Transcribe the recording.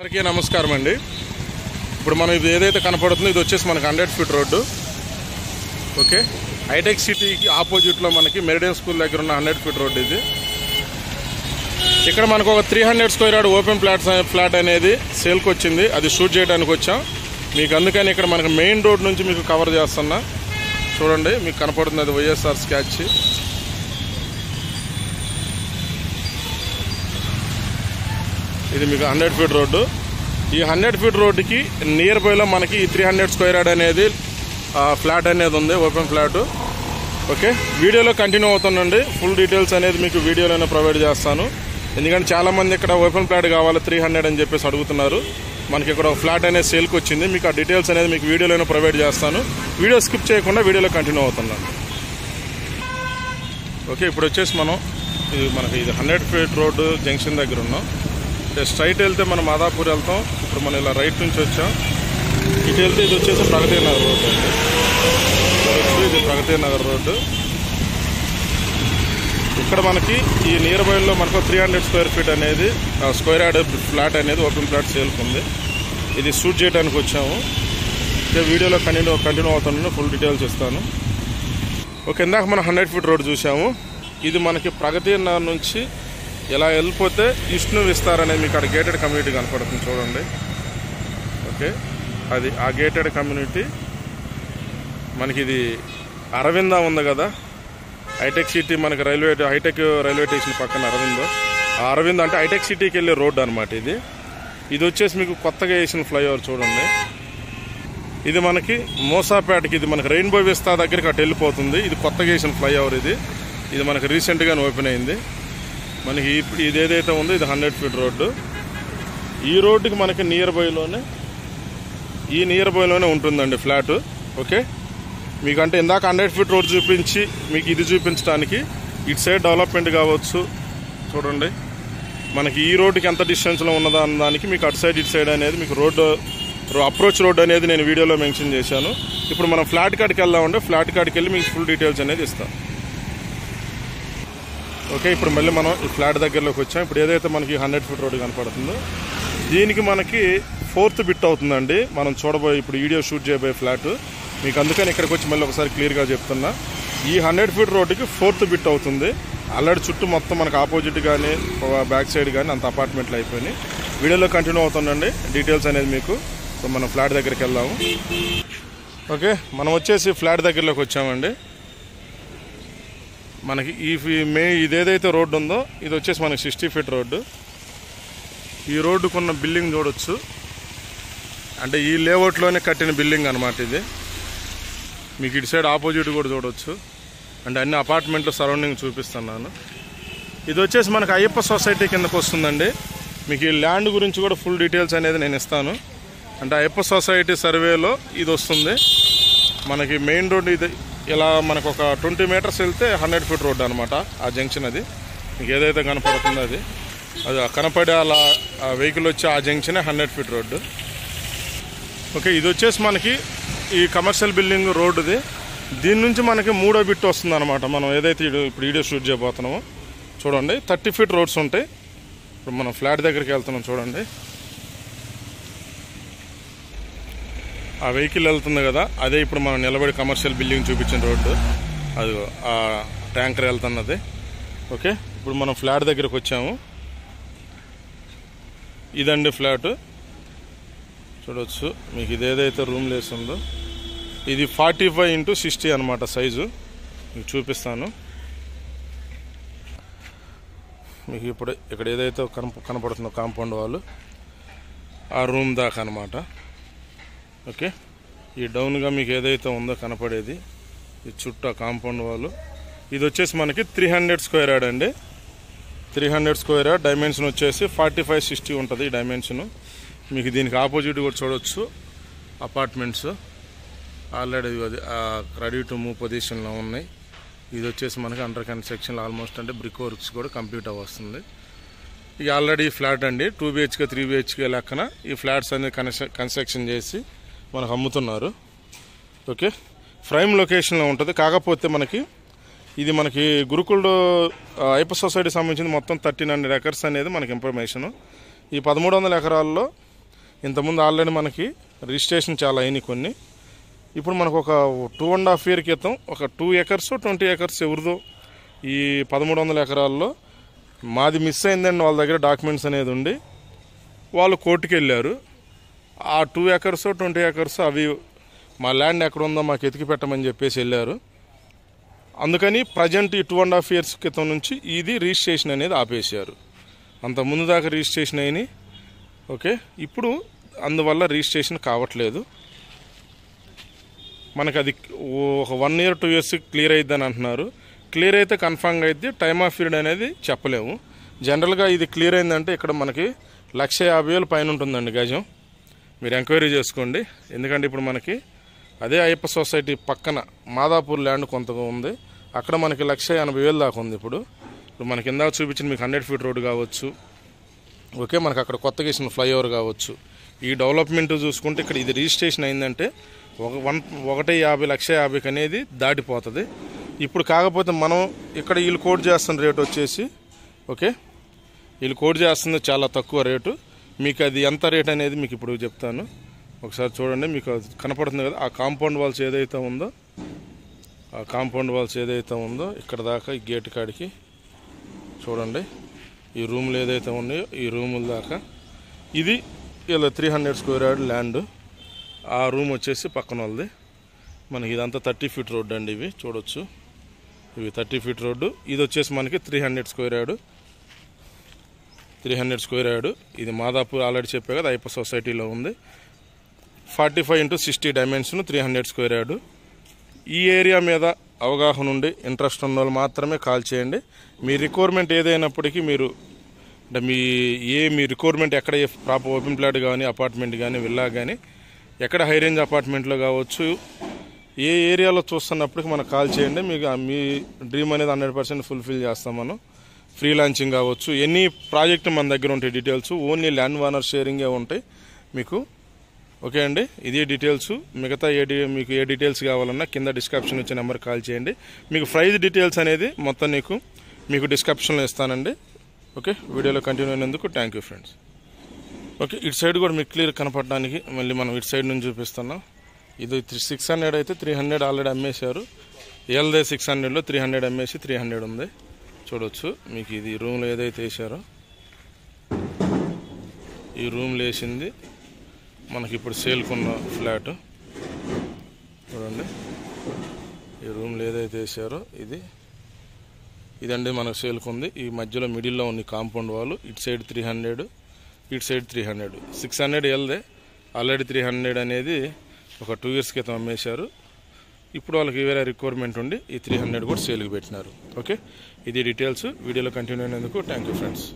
అందరికీ నమస్కారం అండి. ఇప్పుడు మనం ఇది ఏదైతే కనపడుతుందో ఇది వచ్చేసి మనకి హండ్రెడ్ ఫీట్ రోడ్డు. ఓకే? హైటెక్ సిటీకి ఆపోజిట్లో మనకి మెరిడియన్ స్కూల్ దగ్గర ఉన్న హండ్రెడ్ ఫీట్ రోడ్డు ఇది. ఇక్కడ మనకు ఒక three hundred square yard open flat flat అనేది సేల్కి వచ్చింది. అది షూట్ చేయడానికి వచ్చాం. మీకు అందుకని ఇక్కడ మనకి మెయిన్ రోడ్ నుంచి మీకు కవర్ చేస్తున్నా. చూడండి మీకు కనపడుతుంది అది వైఎస్ఆర్ స్కాచ్. ఇది మీకు హండ్రెడ్ ఫీట్ రోడ్డు. ఈ హండ్రెడ్ ఫీట్ రోడ్డుకి నియర్ బైలో మనకి ఈ త్రీ హండ్రెడ్ స్క్వేర్ యార్డ్ అనేది ఫ్లాట్ అనేది ఉంది ఓపెన్ ఫ్లాట్ ఓకే వీడియోలో కంటిన్యూ అవుతానండి ఫుల్ డీటెయిల్స్ అనేది మీకు వీడియోలోనే ప్రొవైడ్ చేస్తాను. ఎందుకంటే చాలామంది ఇక్కడ ఓపెన్ ఫ్లాట్ కావాలి త్రీ హండ్రెడ్ అని చెప్పేసి అడుగుతున్నారు. మనకి ఇక్కడ ఒక ఫ్లాట్ అనేది సేల్కి వచ్చింది. మీకు ఆ డీటెయిల్స్ అనేది మీకు వీడియోలోనే ప్రొవైడ్ చేస్తాను. వీడియో స్కిప్ చేయకుండా వీడియోలో కంటిన్యూ అవుతున్నాను ఓకే ఇప్పుడు వచ్చేసి మనం ఇది మనకి ఇది హండ్రెడ్ ఫీట్ రోడ్డు జంక్షన్ దగ్గర ఉన్నాం. అంటే స్ట్రైట్ వెళ్తే మనం మాదాపూర్ వెళ్తాం. ఇప్పుడు మనం ఇలా రైట్ నుంచి వచ్చాం. ఇటు వెళ్తే ఇది వచ్చేసి ప్రగతి నగర్ రోడ్డు అండి. ఇది ప్రగతి నగర్ రోడ్డు. ఇక్కడ మనకి ఈ నియర్ బైలో మనకు త్రీ హండ్రెడ్ స్క్వేర్ ఫీట్ అనేది స్క్వేర్ యార్డ్ ఫ్లాట్ అనేది ఓపెన్ ఫ్లాట్ సేల్కి ఉంది ఇది షూట్ చేయడానికి వచ్చాము. ఇదే వీడియోలో కంటిన్యూ కంటిన్యూ అవుతాను ఫుల్ డీటెయిల్స్ ఇస్తాను. ఓకే ఇందాక మనం హండ్రెడ్ ఫీట్ రోడ్ చూసాము ఇది మనకి ప్రగతి నగర్ నుంచి ఇలా వెళ్ళిపోతే విష్ణు విస్తార్ అనేది మీకు అక్కడ గేటెడ్ కమ్యూనిటీ కనపడుతుంది చూడండి. ఓకే? అది ఆ గేటెడ్ కమ్యూనిటీ మనకి ఇది అరవింద ఉంది కదా? హైటెక్ సిటీ మనకి రైల్వే హైటెక్ రైల్వే స్టేషన్ పక్కన అరవింద. ఆ అరవింద్ అంటే హైటెక్ సిటీకి వెళ్ళే రోడ్ అనమాట ఇది. ఇది వచ్చేసి మీకు కొత్తగా వేసిన ఫ్లైఓవర్ చూడండి. ఇది మనకి మోసాపేటకి ఇది మనకి రెయిన్బో విస్తా దగ్గరికి అటు వెళ్ళిపోతుంది. ఇది కొత్తగా వేసిన ఫ్లైఓవర్ ఇది. ఇది మనకి రీసెంట్గానే ఓపెన్ అయింది. మనకి ఇప్పుడు ఇది ఏదైతే ఉందో ఇది హండ్రెడ్ ఫీట్ రోడ్డు. ఈ రోడ్డుకి మనకి నియర్ బైలోనే ఈ నియర్ బైలోనే ఉంటుందండి ఫ్లాట్. ఓకే? మీకంటే ఇందాక హండ్రెడ్ ఫీట్ రోడ్ చూపించి మీకు ఇది చూపించడానికి ఇటు సైడ్ డెవలప్మెంట్ కావచ్చు. చూడండి. మనకి ఈ రోడ్డుకి ఎంత డిస్టెన్స్లో ఉన్నదా అన్న దానికి మీకు అటు సైడ్ ఇటు సైడ్ అనేది మీకు రోడ్డు అప్రోచ్ రోడ్ అనేది నేను వీడియోలో మెన్షన్ చేశాను. ఇప్పుడు మనం ఫ్లాట్ కాడికి వెళ్దామంటే ఫ్లాట్ కాడికి వెళ్ళి మీకు ఫుల్ డీటెయిల్స్ అనేది ఇస్తాం. ఓకే ఇప్పుడు మళ్ళీ మనం ఈ ఫ్లాట్ దగ్గరలోకి వచ్చాం. ఇప్పుడు ఏదైతే మనకి హండ్రెడ్ ఫీట్ రోడ్ కనపడుతుందో దీనికి మనకి ఫోర్త్ బిట్ అవుతుందండి. మనం చూడబోయే ఇప్పుడు వీడియో షూట్ చేయబోయే ఫ్లాట్. మీకు అందుకని ఇక్కడికి వచ్చి మళ్ళీ ఒకసారి క్లియర్గా చెప్తున్నా. ఈ హండ్రెడ్ ఫీట్ రోడ్డుకి ఫోర్త్ బిట్ అవుతుంది. అల్లడి చుట్టూ మొత్తం మనకు ఆపోజిట్ కానీ బ్యాక్ సైడ్ కానీ అంత అపార్ట్మెంట్లు అయిపోయినాయి. వీడియోలో కంటిన్యూ అవుతుందండి. డీటెయిల్స్ అనేది మీకు. సో మనం ఫ్లాట్ దగ్గరికి వెళ్దాము. ఓకే మనం వచ్చేసి ఫ్లాట్ దగ్గరలోకి వచ్చామండి. మనకి ఈ ఫీ- మే ఇదేదైతే రోడ్డు ఉందో ఇది వచ్చేసి మనకి సిక్స్టీ ఫీట్ రోడ్డు. ఈ రోడ్డుకున్న బిల్డింగ్ చూడొచ్చు. అంటే ఈ లేఅవుట్లోనే కట్టిన బిల్డింగ్ అనమాట ఇది. మీకు ఇటు సైడ్ ఆపోజిట్ కూడా చూడొచ్చు. అంటే అన్ని అపార్ట్మెంట్లు సరౌండింగ్ చూపిస్తున్నాను. ఇది వచ్చేసి మనకి అయ్యప్ప సొసైటీ కిందకు వస్తుందండి. మీకు ఈ ల్యాండ్ గురించి కూడా ఫుల్ డీటెయిల్స్ అనేది నేను ఇస్తాను. అంటే అయ్యప్ప సొసైటీ సర్వేలో ఇది వస్తుంది. మనకి మెయిన్ రోడ్ ఇది ఇలా మనకు ఒక ట్వంటీ మీటర్స్ వెళ్తే హండ్రెడ్ ఫీట్ రోడ్ అనమాట ఆ జంక్షన్ అది. మీకు ఏదైతే కనపడుతుందో అది. అది కనపడే అలా ఆ వెహికల్ వచ్చి ఆ జంక్షనే హండ్రెడ్ ఫీట్ రోడ్డు ఓకే ఇది వచ్చేసి మనకి ఈ కమర్షియల్ బిల్డింగ్ రోడ్డుది. దీని నుంచి మనకి మూడో బిట్ వస్తుంది అనమాట మనం ఏదైతే ఇప్పుడు వీడియో షూట్ చేయబోతున్నామో చూడండి. థర్టీ ఫీట్ రోడ్స్ ఉంటాయి. ఇప్పుడు మనం ఫ్లాట్ దగ్గరికి వెళ్తున్నాం చూడండి. ఆ వెహికల్ వెళ్తుంది కదా అదే ఇప్పుడు మనం నిలబడి కమర్షియల్ బిల్డింగ్ చూపించిన రోడ్డు. అది ఆ ట్యాంకర్ వెళ్తున్నది. ఓకే ఇప్పుడు మనం ఫ్లాట్ దగ్గరకు వచ్చాము. ఇదండి ఫ్లాట్. చూడవచ్చు మీకు ఇదేదైతే రూమ్ లేసిందో ఇది ఫార్టీ ఫైవ్ ఇంటూ సిక్స్టీ అనమాట సైజు మీకు చూపిస్తాను. మీకు ఇప్పుడు ఇక్కడ ఏదైతే కనప కనపడుతుందో కాంపౌండ్ వాళ్ళు ఆ రూమ్ దాకా అనమాట ఓకే. ఈ డౌన్గా మీకు ఏదైతే ఉందో కనపడేది ఈ చుట్టూ కాంపౌండ్ వాళ్ళు ఇది వచ్చేసి మనకి త్రీ హండ్రెడ్ స్క్వేర్ యాడ్ అండి. Three hundred square yard dimension వచ్చేసి ఫార్టీ ఫైవ్ సిక్స్టీ ఉంటుంది ఈ డైమెన్షను. మీకు దీనికి ఆపోజిట్ కూడా చూడవచ్చు అపార్ట్మెంట్స్. ఆల్రెడీ అది రెడీ టు మూవ్ పొజిషన్లో ఉన్నాయి. ఇది వచ్చేసి మనకి అండర్ కన్స్ట్రక్షన్ ఆల్మోస్ట్ అంటే బ్రిక్ వర్క్స్ కూడా కంప్లీట్ అవ్వస్తుంది. ఇది ఆల్రెడీ ఫ్లాట్ అండి. టూ బిహెచ్కే త్రీ బిహెచ్కే లెక్కన ఈ ఫ్లాట్స్ అనేది కన్స్ట్ర కన్స్ట్రక్షన్ చేసి మనకు అమ్ముతున్నారు. ఓకే? ప్రైమ్ లొకేషన్లో ఉంటుంది. కాకపోతే మనకి ఇది మనకి గురుకుల్ ఐప సొసైటీ సంబంధించిన మొత్తం థర్టీన్ హండ్రెడ్ ఎకర్స్ అనేది మనకి ఇన్ఫర్మేషన్ ఈ పదమూడు వందల ఎకరాల్లో ఇంతకుముందు ఆల్రెడీ మనకి రిజిస్ట్రేషన్ చాలా అయినాయి కొన్ని. ఇప్పుడు మనకు ఒక టూ అండ్ హాఫ్ ఇయర్ క్రితం ఒక టూ ఎకర్స్ ట్వంటీ ఎకర్స్ ఎవరిదో ఈ పదమూడు వందల ఎకరాల్లో మాది మిస్ అయిందండి వాళ్ళ దగ్గర డాక్యుమెంట్స్ అనేది ఉండి. వాళ్ళు కోర్టుకు వెళ్ళారు. ఆ టూ ఎకర్స్ ట్వంటీ ఎకర్స్ అవి మా ల్యాండ్ ఎక్కడ ఉందో మాకు ఎతికి పెట్టమని చెప్పేసి వెళ్ళారు. అందుకని ప్రజెంట్ ఈ టూ అండ్ హాఫ్ ఇయర్స్ క్రితం నుంచి ఇది రిజిస్ట్రేషన్ అనేది ఆపేశారు. అంత ముందు దాకా రిజిస్ట్రేషన్ అయినాయి ఓకే? ఇప్పుడు అందువల్ల రిజిస్ట్రేషన్ కావట్లేదు. మనకి అది ఒక one year two years clear అయిద్దని అంటున్నారు. క్లియర్ అయితే కన్ఫామ్గా అయితే టైమ్ ఆఫ్ పీరియడ్ అనేది చెప్పలేము. జనరల్గా ఇది క్లియర్ అయిందంటే ఇక్కడ మనకి లక్ష యాభై వేలు పైన ఉంటుందండి గజం. మీరు ఎంక్వైరీ చేసుకోండి. ఎందుకంటే ఇప్పుడు మనకి అదే అయ్యప్ప సొసైటీ పక్కన మాదాపూర్ ల్యాండ్ కొంత ఉంది. అక్కడ మనకి లక్ష ఎనభై వేలు దాకా ఉంది ఇప్పుడు. ఇప్పుడు మనకి ఇందాక చూపించిన మీకు హండ్రెడ్ ఫీట్ రోడ్ కావచ్చు. ఓకే మనకు అక్కడ కొత్తగా ఇచ్చిన ఫ్లైఓవర్ కావచ్చు. ఈ డెవలప్మెంట్ చూసుకుంటే ఇక్కడ ఇది రిజిస్ట్రేషన్ అయిందంటే ఒక వన్ ఒకటి యాభై లక్ష యాభైకి అనేది దాటిపోతుంది. ఇప్పుడు కాకపోతే మనం ఇక్కడ వీళ్ళు కోట్ చేస్తున్న రేట్ వచ్చేసి ఓకే వీళ్ళు కోట్ చేస్తుంది చాలా తక్కువ రేటు. మీకు అది ఎంత రేట్ అనేది మీకు ఇప్పుడు చెప్తాను. ఒకసారి చూడండి మీకు అది కనపడుతుంది కదా ఆ కాంపౌండ్ వాల్స్ ఏదైతే ఉందో ఆ కాంపౌండ్ వాల్స్ ఏదైతే ఉందో ఇక్కడ దాకా ఈ గేట్ కాడికి చూడండి. ఈ రూములు ఏదైతే ఉన్నాయో ఈ రూముల దాకా. ఇది ఇలా three hundred square yard land ఆ రూమ్ వచ్చేసి పక్కన వాళ్ళది. మనకి ఇదంతా థర్టీ ఫీట్ రోడ్ అండి ఇవి చూడొచ్చు. ఇవి థర్టీ ఫీట్ రోడ్డు ఇది వచ్చేసి మనకి three hundred square yard three hundred square yard. ఇది మాదాపూర్ ఆల్రెడీ చెప్పే కదా అయ్యప్ప సొసైటీలో ఉంది. Forty five into sixty dimension three hundred square yard. ఈ ఏరియా మీద అవగాహన ఉండి ఇంట్రెస్ట్ ఉన్న వాళ్ళు మాత్రమే కాల్ చేయండి. మీ రిక్వైర్మెంట్ ఏదైనప్పటికీ మీరు అంటే మీ ఏ మీ రిక్వైర్మెంట్ ఎక్కడ ప్రాపర్ ఓపెన్ ప్లాట్ కానీ అపార్ట్మెంట్ కానీ విల్లా కానీ ఎక్కడ హై రేంజ్ అపార్ట్మెంట్లో కావచ్చు ఏ ఏరియాలో చూస్తున్నప్పటికీ మనకు కాల్ చేయండి. మీకు మీ డ్రీమ్ అనేది హండ్రెడ్ పర్సెంట్ ఫుల్ఫిల్ చేస్తాం మనం. ఫ్రీ లాంచింగ్ కావచ్చు ఎన్ని ప్రాజెక్ట్ మన దగ్గర ఉంటాయి డీటెయిల్స్ ఓన్లీ ల్యాండ్ ఓనర్ షేరింగే ఉంటాయి మీకు. ఓకే అండి? ఇదే డీటెయిల్స్ మిగతా ఏ డీ మీకు ఏ డీటెయిల్స్ కావాలన్నా కింద డిస్క్రిప్షన్ ఇచ్చే నెంబర్ కాల్ చేయండి. మీకు ప్రైజ్ డీటెయిల్స్ అనేది మొత్తం నీకు మీకు డిస్క్రిప్షన్లో ఇస్తానండి. ఓకే వీడియోలో కంటిన్యూ అయినందుకు థ్యాంక్ యూ ఫ్రెండ్స్ ఓకే ఇటు సైడ్ కూడా మీకు క్లియర్ కనపడడానికి మళ్ళీ మనం ఇటు సైడ్ నుంచి చూపిస్తున్నాం. ఇది సిక్స్ హండ్రెడ్ అయితే త్రీ హండ్రెడ్ ఆల్రెడీ అమ్మేశారు. ఎల్దే సిక్స్ హండ్రెడ్లో త్రీ హండ్రెడ్ అమ్మేసి త్రీ హండ్రెడ్ ఉంది. చూడవచ్చు మీకు ఇది రూమ్లో ఏదైతే వేసారో ఈ రూమ్లో వేసింది మనకి ఇప్పుడు సేల్కున్న ఫ్లాట్. చూడండి. ఈ రూమ్లో ఏదైతే వేసారో ఇది ఇదండి మనకు సేల్కుంది. ఈ మధ్యలో మిడిల్లో ఉంది కాంపౌండ్ వాళ్ళు ఇటు సైడ్ త్రీ హండ్రెడ్ ఇటు side three hundred. Six hundred వెళ్దే already three hundred అనేది ఒక టూ ఇయర్స్ క్రితం అమ్మేశారు. ఇప్పుడు వాళ్ళకి వేరే రిక్వైర్మెంట్ ఉండి ఈ త్రీ హండ్రెడ్ కూడా సేల్కి పెట్టినారు. ఓకే ఇది డీటెయిల్స్ వీడియోలో కంటిన్యూ అయినందుకు థ్యాంక్ యూ ఫ్రెండ్స్